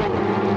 Whoa!